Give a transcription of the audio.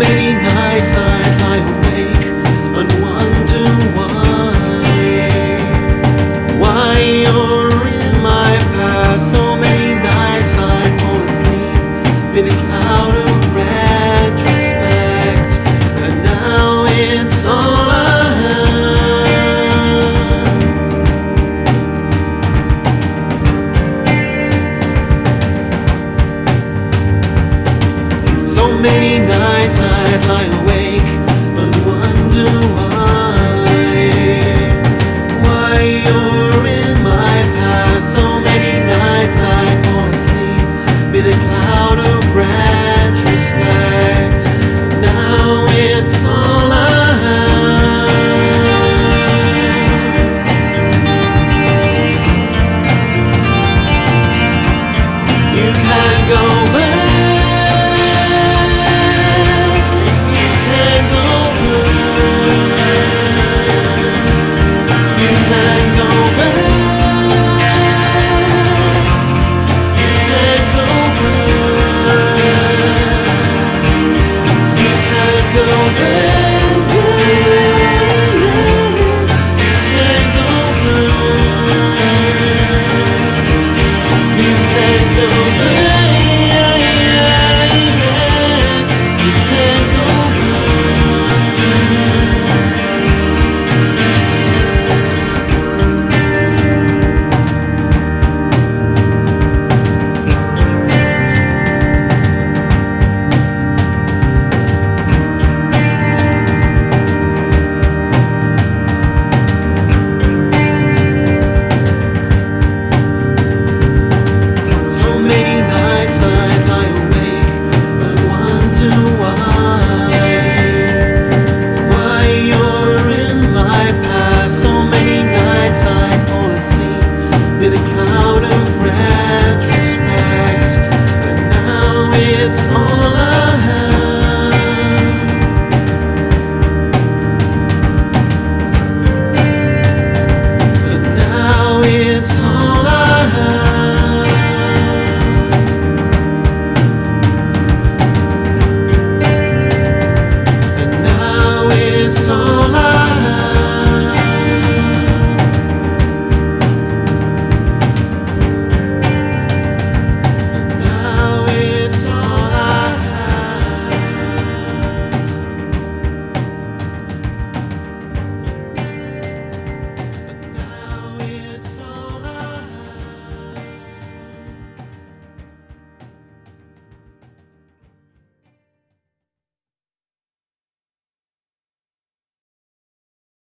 many nights. many nights I'd lie awake and wonder